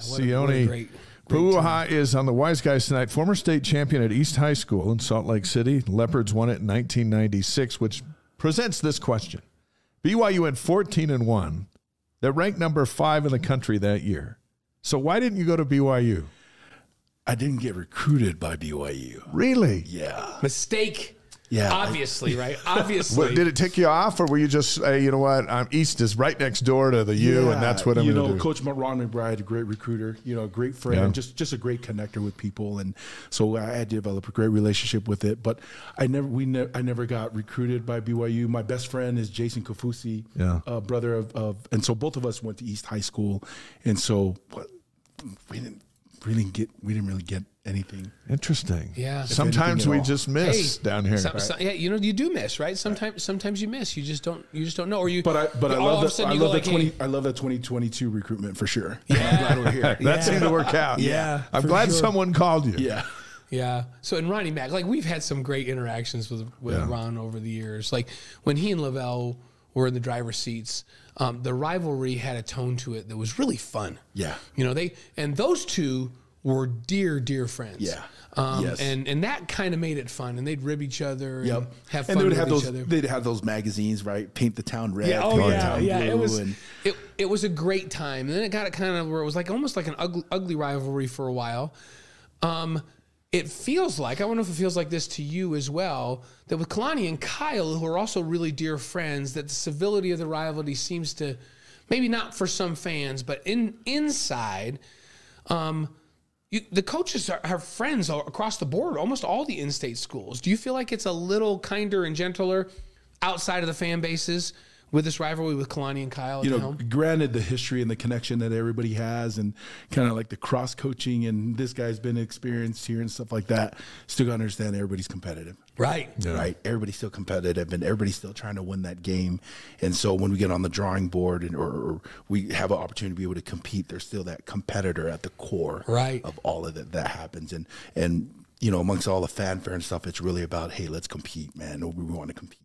Sione great- is on the Y's Guys tonight. Former state champion at East High School in Salt Lake City. Leopards won it in 1996, which presents this question: BYU went 14 and one. They're ranked number five in the country that year. So why didn't you go to BYU? I didn't get recruited by BYU. Really? Yeah. Mistake. Yeah, I- Obviously, right? Obviously. What, did it tick you off, or were you just, hey, you know what? I'm East is right next door to the U, and that's what I'm you know, to do. Coach Ron McBride, a great recruiter, you know, a great friend, Yeah. just just a great connector with people, and so I had developed a great relationship with it. But I never, we ne- I never got recruited by BYU. My best friend is Jason Kaufusi, Yeah. uh, brother of, of, and so both of us went to East High School, and so what, we didn't really get, we didn't really get anything. Interesting. Yeah. If Sometimes we all. just miss Hey, down here. some- some- yeah, you know, you do miss, right? Sometimes, sometimes you miss. You just don't. You just don't know, or you. But I, but I love that. I love the like, twenty. hey, I love that twenty twenty two recruitment for sure. Yeah, I'm glad we're here. that seemed to work out. Yeah, I'm glad sure. someone called you. yeah. Yeah. So and Ronnie Mack, like we've had some great interactions with with Yeah. Ron over the years. Like when he and LaVell were in the driver's seats, um, the rivalry had a tone to it that was really fun. Yeah. You know they and those two were dear dear friends. Yeah. Um, Yes. And and that kind of made it fun, and they'd rib each other. Yep. And have fun and they would with have each those. other. They'd have those magazines, right? Paint the town red. Yeah, oh paint the yeah, town yeah. It blue, was and- it, it was a great time, and then it got it kind of where it was like almost like an ugly, ugly rivalry for a while. Um, it feels like I wonder if it feels like this to you as well. That with Kalani and Kyle, who are also really dear friends, that the civility of the rivalry seems to maybe not for some fans, but in inside. Um, you, the coaches are, are friends across the board, almost all the in-state schools. Do you feel like it's a little kinder and gentler outside of the fan bases with this rivalry with Kalani and Kyle you know, helm? granted the history and the connection that everybody has, and kind of like the cross coaching, and this guy's been experienced here and stuff like that. Still got to understand everybody's competitive. Right. Right, everybody's still competitive, and everybody's still trying to win that game. And so, when we get on the drawing board, and or, or we have an opportunity to be able to compete, there's still that competitor at the core, Right. of all of that that happens. And and you know, amongst all the fanfare and stuff, it's really about, hey, let's compete, man. We, we want to compete.